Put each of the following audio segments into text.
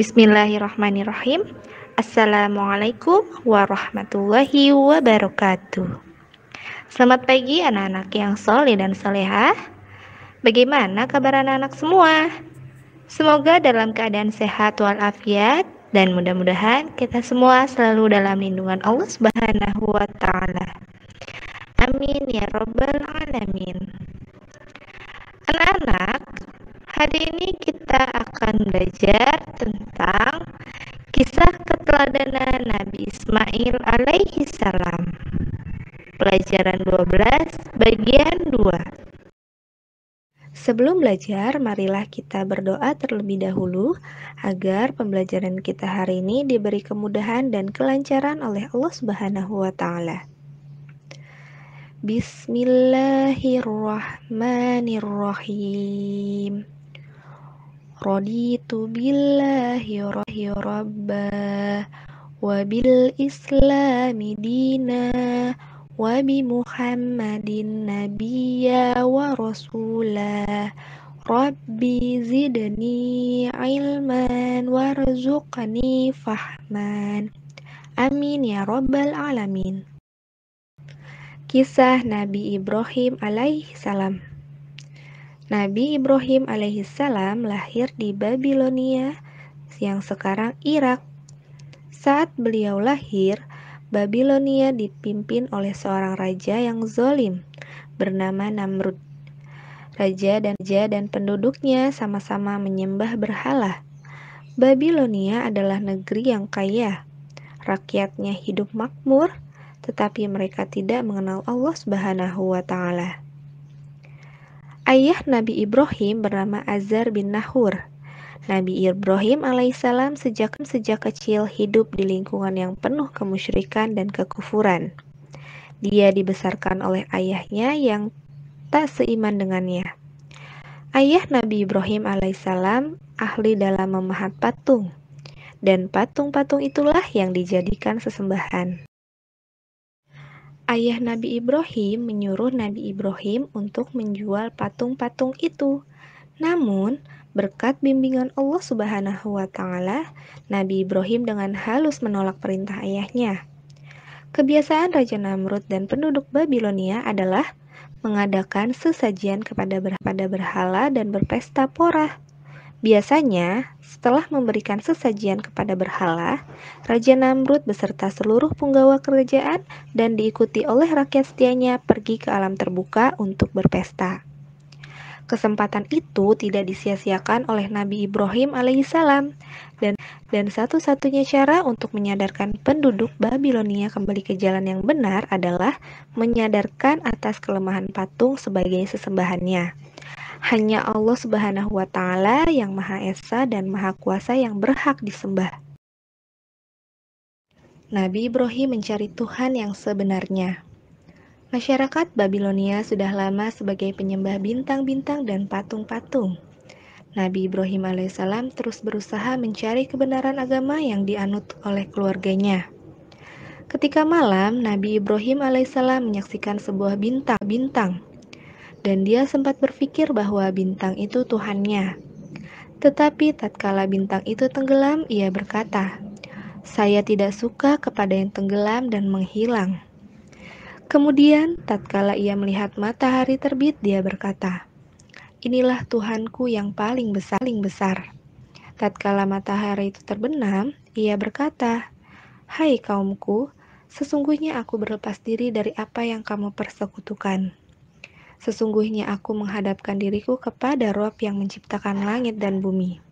Bismillahirrahmanirrahim. Assalamualaikum warahmatullahi wabarakatuh. Selamat pagi anak-anak yang soleh dan solehah. Bagaimana kabar anak-anak semua? Semoga dalam keadaan sehat walafiat dan mudah-mudahan kita semua selalu dalam lindungan Allah Subhanahu wa taala. Amin ya robbal alamin. Anak-anak, hari ini kita akan belajar tentang kisah keteladanan Nabi Ismail alaihi salam. Pelajaran 12 bagian 2. Sebelum belajar, marilah kita berdoa terlebih dahulu agar pembelajaran kita hari ini diberi kemudahan dan kelancaran oleh Allah Subhanahu wa taala. Bismillahirrahmanirrahim. Raditu billahi rabba wa bil islami dina wa bi muhammadin nabiyya wa rasula. Rabbi zidni ilman warzuqni fahman. Amin ya rabbal alamin. Kisah Nabi Ibrahim alaihi salam Nabi Ibrahim alaihi salam lahir di Babilonia yang sekarang Irak. Saat beliau lahir, Babilonia dipimpin oleh seorang raja yang zolim bernama Namrud. Raja dan raja dan penduduknya sama-sama menyembah berhala. Babilonia adalah negeri yang kaya. Rakyatnya hidup makmur, tetapi mereka tidak mengenal Allah Subhanahu wa taala. Ayah Nabi Ibrahim bernama Azar bin Nahur. Nabi Ibrahim alaihissalam sejak sejak kecil hidup di lingkungan yang penuh kemusyrikan dan kekufuran. Dia dibesarkan oleh ayahnya yang tak seiman dengannya. Ayah Nabi Ibrahim alaihissalam ahli dalam memahat patung, dan patung-patung itulah yang dijadikan sesembahan. Ayah Nabi Ibrahim menyuruh Nabi Ibrahim untuk menjual patung-patung itu. Namun, Berkat bimbingan Allah Subhanahu wa taala, Nabi Ibrahim dengan halus menolak perintah ayahnya. Kebiasaan Raja Namrud dan penduduk Babilonia adalah mengadakan sesajian kepada berhala dan berpesta porah. Biasanya, setelah memberikan sesajian kepada berhala, Raja Namrud beserta seluruh penggawa kerajaan dan diikuti oleh rakyat setianya pergi ke alam terbuka untuk berpesta. Kesempatan itu tidak disia-siakan oleh Nabi Ibrahim alaihissalam dan dan satu-satunya cara untuk menyadarkan penduduk Babilonia kembali ke jalan yang benar adalah menyadarkan atas kelemahan patung sebagai sesembahannya. Hanya Allah Subhanahu wa taala yang Maha Esa dan Maha Kuasa yang berhak disembah. Nabi Ibrahim mencari Tuhan yang sebenarnya. Masyarakat Babilonia sudah lama sebagai penyembah bintang-bintang dan patung-patung. Nabi Ibrahim alaihissalam terus berusaha mencari kebenaran agama yang dianut oleh keluarganya. Ketika malam, Nabi Ibrahim alaihissalam menyaksikan sebuah bintang-bintang, dan dia sempat berpikir bahwa bintang itu Tuhannya. Tetapi tatkala bintang itu tenggelam, ia berkata, "Saya tidak suka kepada yang tenggelam dan menghilang." Kemudian, tatkala ia melihat matahari terbit, dia berkata, Inilah Tuhanku yang paling besar. Paling besar. Tatkala matahari itu terbenam, ia berkata, Hai kaumku, sesungguhnya aku berlepas diri dari apa yang kamu persekutukan. Sesungguhnya aku menghadapkan diriku kepada Rob yang menciptakan langit dan bumi.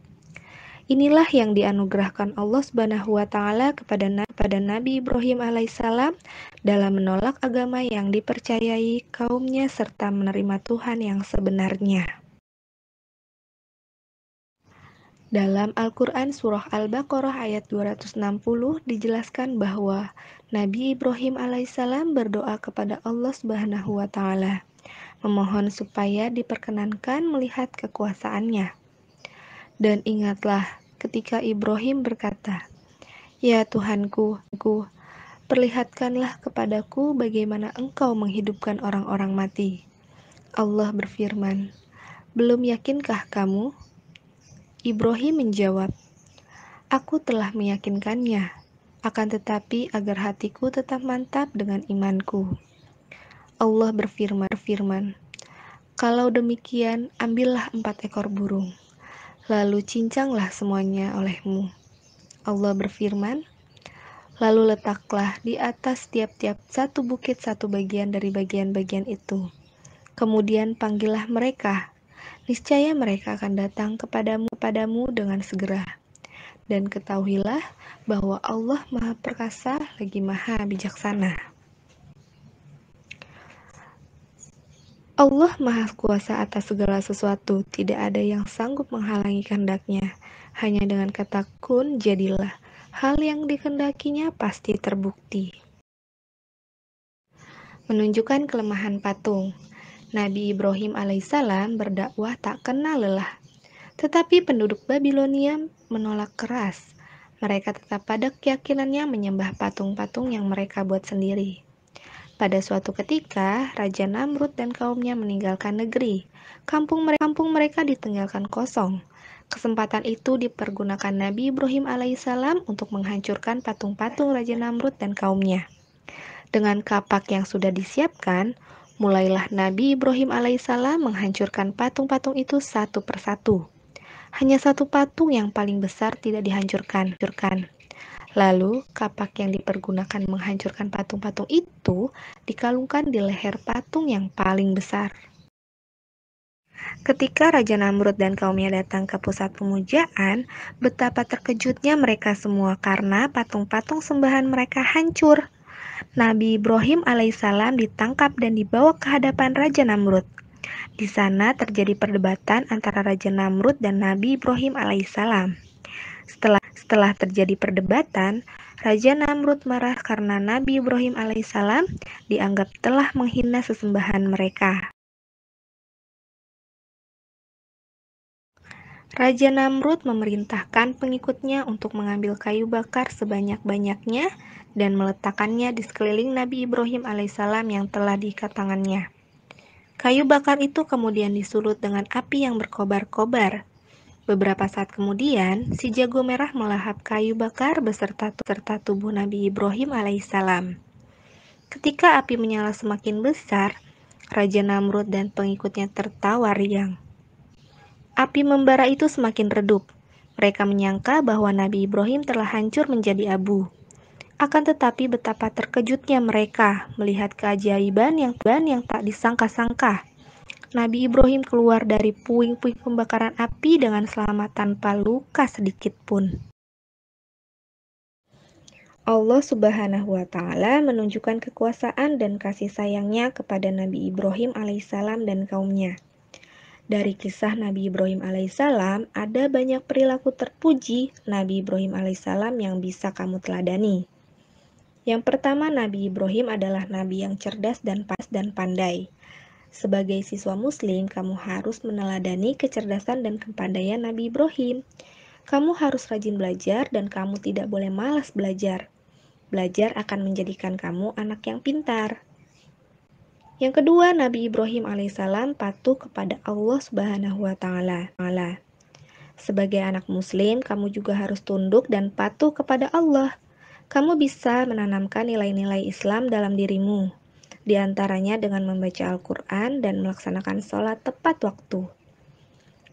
Inilah yang dianugerahkan Allah Subhanahu wa taala kepada pada Nabi Ibrahim alaihissalam dalam menolak agama yang dipercayai kaumnya serta menerima Tuhan yang sebenarnya. Dalam Al-Quran Surah Al-Baqarah ayat 260 dijelaskan bahwa Nabi Ibrahim alaihissalam berdoa kepada Allah Subhanahu wa Ta'ala, memohon supaya diperkenankan melihat kekuasaannya. Dan ingatlah ketika Ibrahim berkata, Ya Tuhanku, ku, perlihatkanlah kepadaku bagaimana engkau menghidupkan orang-orang mati. Allah berfirman, Belum yakinkah kamu? Ibrahim menjawab, Aku telah meyakinkannya, akan tetapi agar hatiku tetap mantap dengan imanku. Allah berfirman, berfirman, Kalau demikian, ambillah empat ekor burung, lalu cincanglah semuanya olehmu. Allah berfirman, Lalu letaklah di atas tiap-tiap satu bukit satu bagian dari bagian-bagian itu. Kemudian panggillah mereka. Niscaya mereka akan datang kepadamu, kepadamu dengan segera dan ketahuilah bahwa Allah Maha Perkasa lagi Maha Bijaksana. Allah Maha Kuasa atas segala sesuatu, tidak ada yang sanggup menghalangi kehendaknya. Hanya dengan kata kun jadilah, hal yang dikehendakinya pasti terbukti. Menunjukkan kelemahan patung, Nabi Ibrahim alaihissalam berdakwah tak kenal lelah tetapi penduduk Babilonia menolak keras. Mereka tetap pada keyakinannya menyembah patung-patung yang mereka buat sendiri. Pada suatu ketika, Raja Namrud dan kaumnya meninggalkan negeri. Kampung mereka, kampung mereka ditinggalkan kosong. Kesempatan itu dipergunakan Nabi Ibrahim alaihissalam untuk menghancurkan patung-patung Raja Namrud dan kaumnya. Dengan kapak yang sudah disiapkan, mulailah Nabi Ibrahim alaihissalam menghancurkan patung-patung itu satu persatu hanya satu patung yang paling besar tidak dihancurkan. Lalu, kapak yang dipergunakan menghancurkan patung-patung itu dikalungkan di leher patung yang paling besar. Ketika Raja Namrud dan kaumnya datang ke pusat pemujaan, betapa terkejutnya mereka semua karena patung-patung sembahan mereka hancur. Nabi Ibrahim alaihissalam ditangkap dan dibawa ke hadapan Raja Namrud. Di sana terjadi perdebatan antara Raja Namrud dan Nabi Ibrahim alaihissalam. Setelah, setelah terjadi perdebatan, Raja Namrud marah karena Nabi Ibrahim alaihissalam dianggap telah menghina sesembahan mereka. Raja Namrud memerintahkan pengikutnya untuk mengambil kayu bakar sebanyak-banyaknya dan meletakkannya di sekeliling Nabi Ibrahim alaihissalam yang telah diikat tangannya. Kayu bakar itu kemudian disulut dengan api yang berkobar-kobar. Beberapa saat kemudian, si jago merah melahap kayu bakar beserta, serta tubuh Nabi Ibrahim alaihissalam. Ketika api menyala semakin besar, Raja Namrud dan pengikutnya tertawa riang. Api membara itu semakin redup. Mereka menyangka bahwa Nabi Ibrahim telah hancur menjadi abu. Akan tetapi betapa terkejutnya mereka melihat keajaiban yang yang tak disangka-sangka. Nabi Ibrahim keluar dari puing-puing pembakaran api dengan selamat tanpa luka sedikit pun. Allah Subhanahu wa Ta'ala menunjukkan kekuasaan dan kasih sayangnya kepada Nabi Ibrahim alaihissalam dan kaumnya. Dari kisah Nabi Ibrahim alaihissalam, ada banyak perilaku terpuji Nabi Ibrahim alaihissalam yang bisa kamu teladani. Yang pertama, Nabi Ibrahim adalah nabi yang cerdas dan pas dan pandai. Sebagai siswa muslim, kamu harus meneladani kecerdasan dan kepandaian Nabi Ibrahim. Kamu harus rajin belajar dan kamu tidak boleh malas belajar. Belajar akan menjadikan kamu anak yang pintar. Yang kedua, Nabi Ibrahim alaihissalam patuh kepada Allah Subhanahu wa taala. Sebagai anak muslim, kamu juga harus tunduk dan patuh kepada Allah kamu bisa menanamkan nilai-nilai Islam dalam dirimu, di antaranya dengan membaca Al-Quran dan melaksanakan sholat tepat waktu.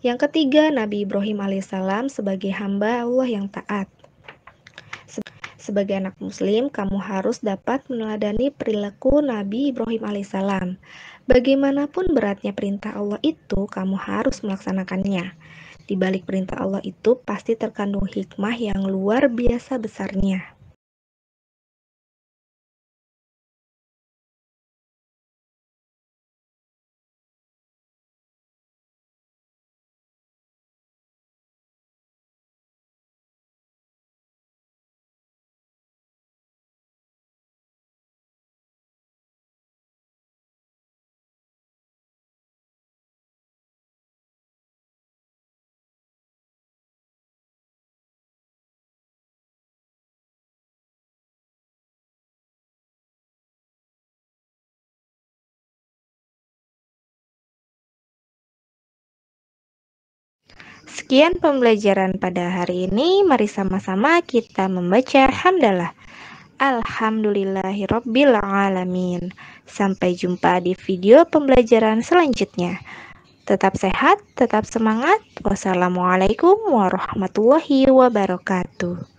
Yang ketiga, Nabi Ibrahim alaihissalam sebagai hamba Allah yang taat. Sebagai anak muslim, kamu harus dapat meneladani perilaku Nabi Ibrahim alaihissalam. Bagaimanapun beratnya perintah Allah itu, kamu harus melaksanakannya. Di balik perintah Allah itu pasti terkandung hikmah yang luar biasa besarnya. Sekian pembelajaran pada hari ini. Mari sama-sama kita membaca hamdalah. Alhamdulillahirabbil alamin. Sampai jumpa di video pembelajaran selanjutnya. Tetap sehat, tetap semangat. Wassalamualaikum warahmatullahi wabarakatuh.